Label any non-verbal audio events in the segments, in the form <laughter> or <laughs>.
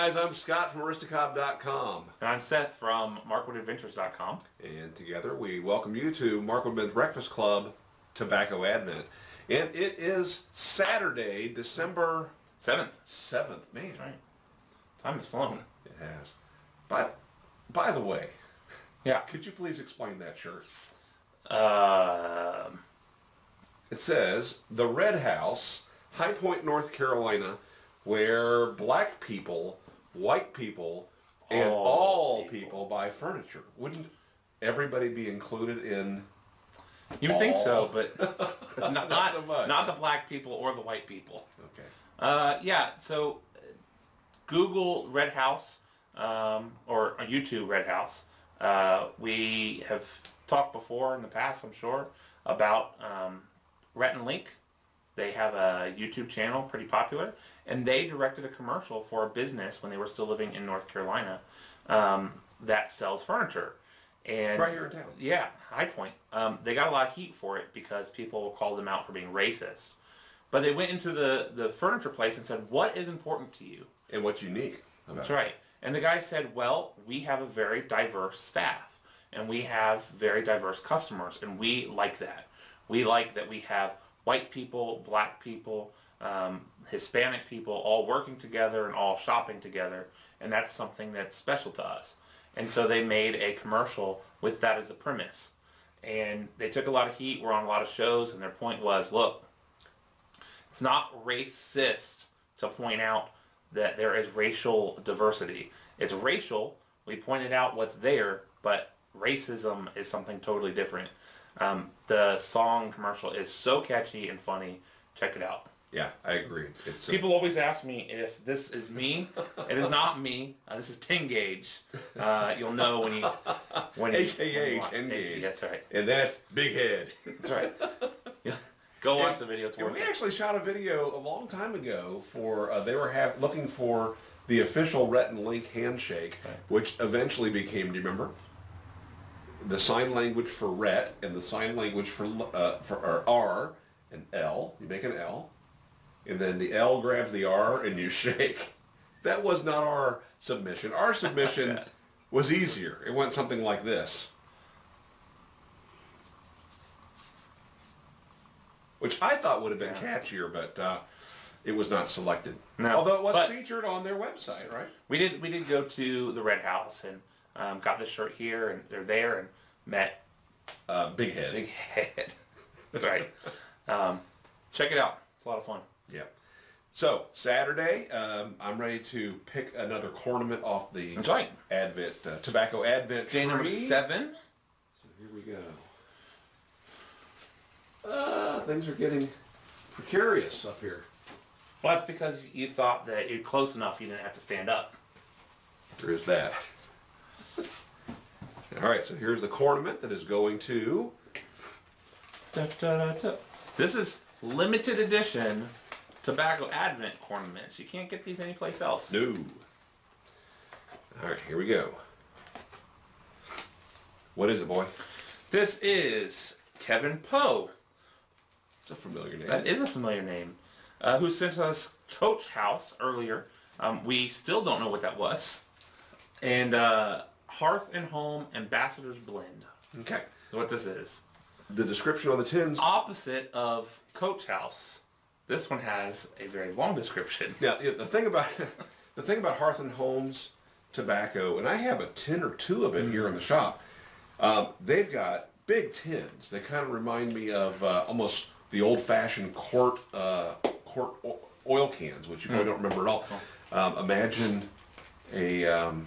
Guys, I'm Scott from Aristocob.com. And I'm Seth from MarkwoodAdventures.com. And together we welcome you to Markwood Men's Breakfast Club Tobacco Advent. And it is Saturday, December Seventh. 7th. Man, right. Time has flown. it has. But, by the way, Yeah. could you please explain that shirt? Um, It says, The Red House, High Point, North Carolina, where black people, white people, and All all people. people buy furniture. Wouldn't everybody be included in you would think so, but <laughs> not, Not so much. not the black people or the white people. Okay. Uh, yeah, so Google Red House um, or uh, YouTube Red House. Uh, we have talked before in the past, I'm sure, about um, Rhett and Link. They have a YouTube channel, pretty popular, and they directed a commercial for a business when they were still living in North Carolina um, that sells furniture. And Right here in town. yeah, High Point. Um, they got a lot of heat for it because people called them out for being racist. But they went into the, the furniture place and said, what is important to you? And what's unique about That's right. And the guy said, well, we have a very diverse staff and we have very diverse customers and we like that. We like that we have white people, black people, um, Hispanic people all working together and all shopping together. And that's something that's special to us. And so they made a commercial with that as the premise. And they took a lot of heat, were on a lot of shows, and their point was, look, it's not racist to point out that there is racial diversity. It's racial. We pointed out what's there, but racism is something totally different. Um, the song commercial is so catchy and funny. Check it out. Yeah, I agree. It's uh, People always ask me if this is me. it is not me. Uh, this is 10 Gauge. Uh, you'll know when you when you, AKA when you 10 it. gauge. That's right. and that's Big Head. That's right. <laughs> Yeah. Go watch the video. It's worth we it. actually shot a video a long time ago for uh, they were have, looking for the official Rhett and Link handshake, which eventually became. Do you remember? The sign language for Rhett and the sign language for uh, for or R and L. You make an L, and then the L grabs the R and you <laughs> shake. That was not our submission. Our submission <laughs> was easier. It went something like this. Which I thought would have been catchier, but uh, it was not selected. No, Although it was featured on their website, right? We did we did go to the Red House and um, got this shirt here and they're there and met Uh, Big Head. Big Head. <laughs> That's right. Um, check it out. It's a lot of fun. Yeah. So Saturday, um, I'm ready to pick another cornament off the That's right. Advent uh, tobacco Advent Day number seven. So here we go. Uh, things are getting precarious up here. Well, that's because you thought that you're close enough you didn't have to stand up. There is that. All right, so here's the cornament that is going to. Da, da, da, da. This is limited edition tobacco advent ornaments. You can't get these anyplace else. No. All right, here we go. What is it, boy? This is Kevin Poe. It's a familiar name. That is a familiar name. Uh, who sent us Coach House earlier. Um, we still don't know what that was. And uh, Hearth and Home Ambassador's Blend Okay. is what this is. The description on the tins. Opposite of Coach House, this one has a very long description. Now, yeah, the thing about <laughs> the thing about Hearth and Homes tobacco, and I have a tin or two of it here in the shop. Um, they've got big tins. They kind of remind me of uh, almost the old-fashioned quart uh, quart oil cans, which you probably don't remember at all. Um, imagine a um,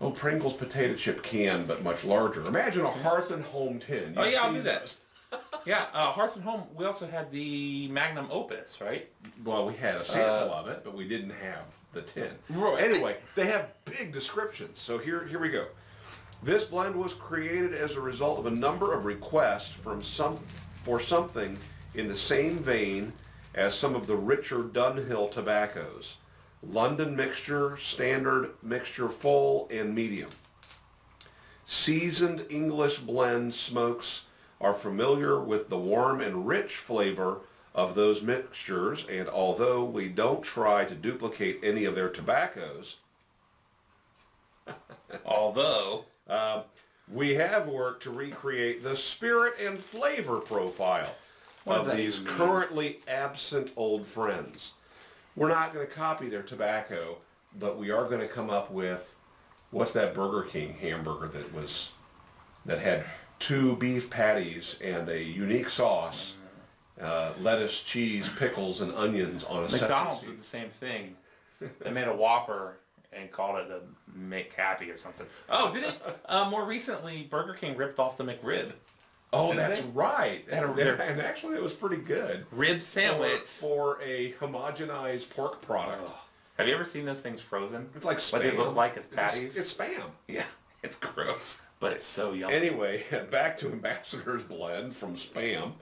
oh Pringles potato chip can, but much larger. Imagine a Hearth and Home tin. Oh, You've yeah, I'll do that. <laughs> Yeah, uh, Hearth and Home, we also had the Magnum Opus, right? Well, we had a sample of it, but we didn't have the tin. Right. Anyway, they have big descriptions. So here, here we go. This blend was created as a result of a number of requests from some for something in the same vein as some of the richer Dunhill tobaccos. London mixture, standard mixture full, and medium. Seasoned English blend smokes are familiar with the warm and rich flavor of those mixtures, and although we don't try to duplicate any of their tobaccos, <laughs> Although, uh, we have worked to recreate the spirit and flavor profile What of these currently absent old friends. We're not going to copy their tobacco, but we are going to come up with what's that Burger King hamburger that was that had two beef patties and a unique sauce, uh, lettuce, cheese, pickles, and onions on a McDonald's did the same thing. They made a Whopper and called it the McHappy or something. Oh, did it? Uh, more recently, Burger King ripped off the McRib. Oh, that's they? right. And, and actually, it was pretty good. Rib For, sandwich. for a homogenized pork product. Have you ever seen those things frozen? It's like spam. What they look like as It's- patties? It's, spam. yeah, <laughs> it's gross, but it's so yummy. Anyway, <laughs> back to Ambassador's Blend from Spam.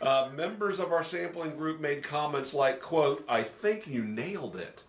Uh, members of our sampling group made comments like, quote, I think you nailed it.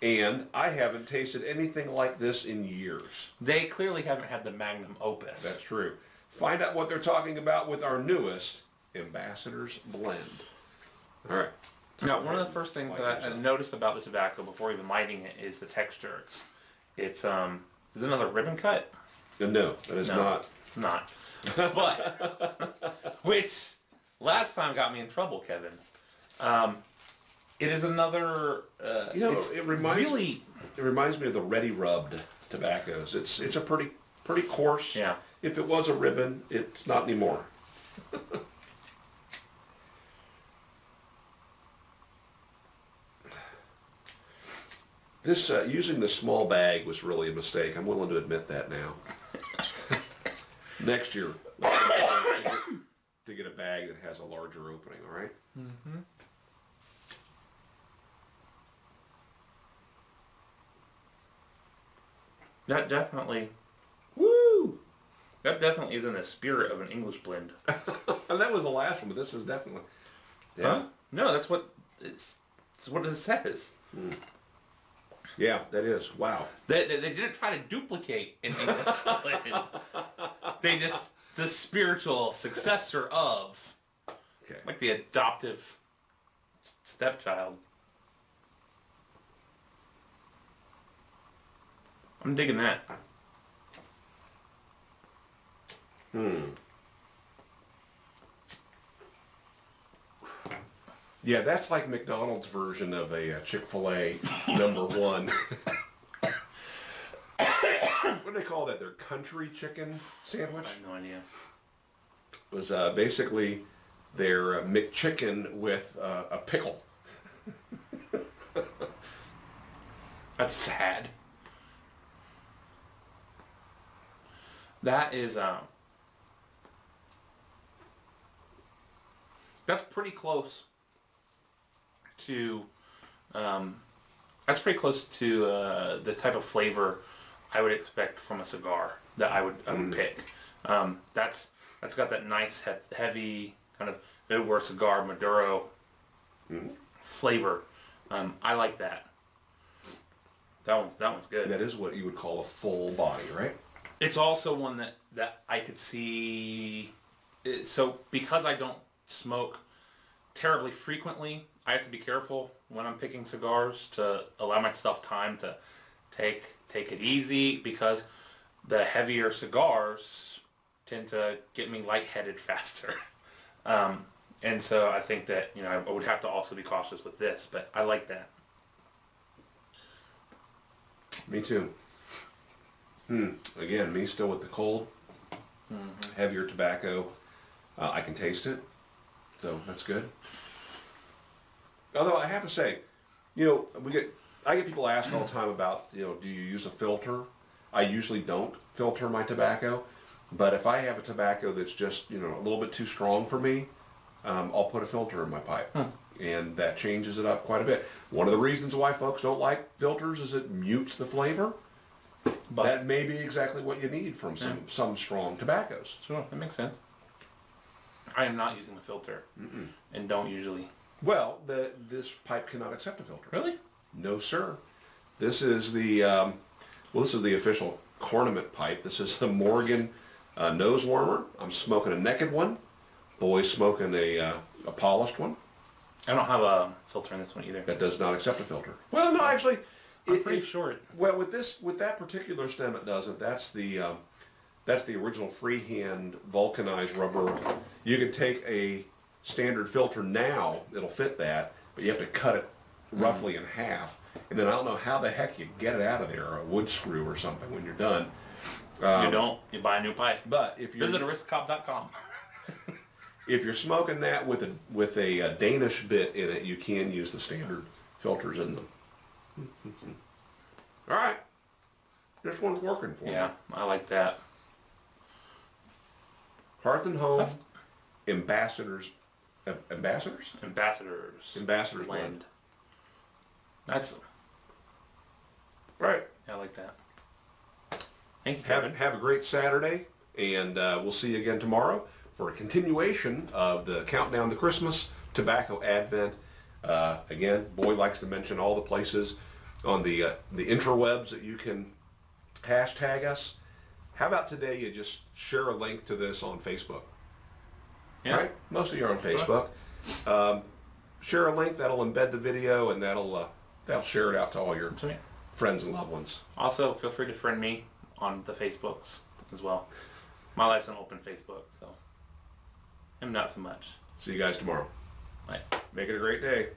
And I haven't tasted anything like this in years. they clearly haven't had the magnum opus. That's true. Find out what they're talking about with our newest Ambassador's Blend. All right. Now, one of the first things that I noticed about the tobacco before even lighting it is the texture. It's, um, is it another ribbon cut? Uh, No, that is No, not. It's not. But, <laughs> which last time got me in trouble, Kevin. Um, it is another. Uh, You know, it's it reminds really. It reminds me of the ready rubbed tobaccos. It's it's a pretty pretty coarse. Yeah. If it was a ribbon, it's not anymore. <laughs> this uh, using the small bag was really a mistake. I'm willing to admit that now. Next year, let's get a- to get a bag that has a larger opening. All right. mm -hmm. That definitely. Woo! That definitely is in the spirit of an English blend. <laughs> And that was the last one, but this is definitely. Yeah. Huh? No, that's what it's. It's what it says. Hmm. Yeah, that is. Wow. They, they, they didn't try to duplicate an English <laughs> blend. They just the spiritual successor of, Okay. like the adoptive stepchild. I'm digging that. Yeah, that's like McDonald's version of a uh, Chick-fil-A number <laughs> one. <coughs> what do they call that? Their country chicken sandwich I have no idea. It was uh, basically their uh, McChicken with uh, a pickle. <laughs> That's sad. That is um. That's pretty close to, um, that's pretty close to uh, the type of flavor I would expect from a cigar that I would I would pick. Um, that's that's got that nice he- heavy kind of Midwest cigar Maduro flavor. Um, I like that. That one's that one's good. That is what you would call a full body, right? It's also one that that I could see. So because I don't smoke terribly frequently, I have to be careful when I'm picking cigars to allow myself time to take take it easy because the heavier cigars tend to get me lightheaded <laughs> faster. Um, and so I think that you know I would have to also be cautious with this, but I like that. Me too. Hmm. Again, me still with the cold, heavier tobacco. Uh, I can taste it, so that's good. Although I have to say, you know, we get I get people ask all the time about, you know, do you use a filter? I usually don't filter my tobacco, but if I have a tobacco that's just you know a little bit too strong for me, um, I'll put a filter in my pipe, and that changes it up quite a bit. One of the reasons why folks don't like filters is it mutes the flavor. But that may be exactly what you need from some some strong tobaccos. Sure, that makes sense. I am not using the filter, and don't usually. Well, the this pipe cannot accept a filter. Really? No, sir. This is the um, well. This is the official Cornament pipe. This is a Morgan uh, nose warmer. I'm smoking a naked one. Boy's smoking a uh, a polished one. I don't have a filter in this one either. that does not accept a filter. Well, no, actually, I'm it- pretty it- sure. it- Well, with this, with that particular stem, it doesn't. That's the, um, that's the original freehand vulcanized rubber. You can take a standard filter now, it'll fit that, but you have to cut it roughly in half. And then I don't know how the heck you get it out of there, a wood screw or something when you're done. you don't. You buy a new pipe. But if you're Visit Aristocob.com. <laughs> if you're smoking that with a with a, uh Danish bit in it, you can use the standard filters in them. <laughs> All right, this one's working for me. Yeah, I like that. Hearth and Home, That's- ambassadors, uh, ambassadors, Ambassadors. ambassadors blend. Blend. That's. Right. I like that. Thank you, Have Kevin. have a great Saturday, and uh, we'll see you again tomorrow for a continuation of the countdown to Christmas tobacco advent. Uh, again, boy likes to mention all the places on the uh, the interwebs that you can hashtag us. How about today you just share a link to this on Facebook? Yeah. Right? Most of you are on Facebook. Um, share a link that'll embed the video, and that'll uh, that'll share it out to all your right. friends and loved ones. Also, feel free to friend me on the Facebooks as well. My life's an open Facebook, so. I'm not so much. See you guys tomorrow. Bye. Make it a great day.